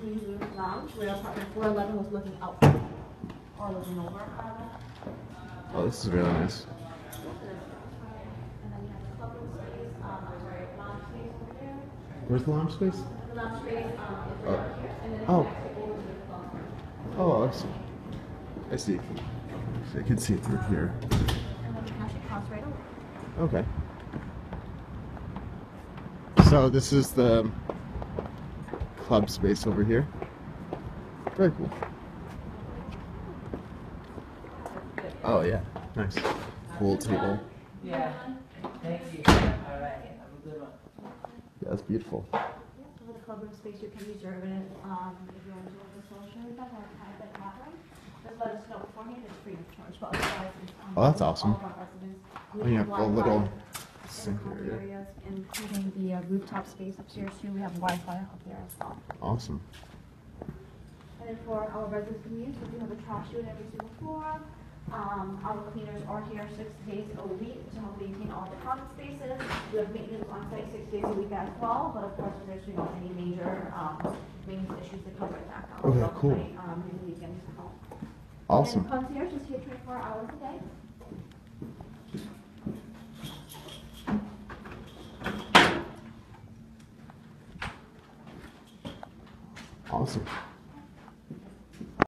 Queen's Room Lounge, where apartment four eleven was looking out, or looking over. Oh, this is really nice. And then you have the clubroom space, um, I'm sorry, lounge space over there. Where's the lounge space? The lounge space, um, is Oh. right here, and then Oh. you have to go to the club room. Oh, I see. I see. I can see it through here. And then you can actually cross right over. Okay. So this is the club space over here. Very cool. Oh yeah, nice. Pool table. Yeah, thank you. All right, have a good one. Yeah, that's beautiful. For the clubroom space, you can reserve it, um, if you want to do a social event or a private bathroom. Just let us know beforehand, it's free of charge, but otherwise, it's, um, Oh, that's all awesome. of our residents. Oh, We you have have little in sink the common area. areas, including the uh, rooftop space upstairs too, we have Wi-Fi up there as well. Awesome. And then for our residents communities, we do have a trash chute every single floor. Um, our cleaners are here six days a week to help maintain all the common spaces. We have maintenance on site six days a week as well, but of course, if there's, you know, any major, um, maintenance issues, they come right back out. Okay, cool. night, Um, and weekends well. Awesome. And concierge is here twenty-four hours a day. Awesome.